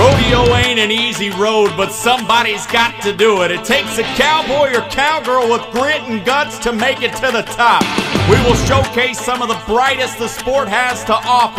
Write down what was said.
Rodeo ain't an easy road, but somebody's got to do it. It takes a cowboy or cowgirl with grit and guts to make it to the top. We will showcase some of the brightest the sport has to offer.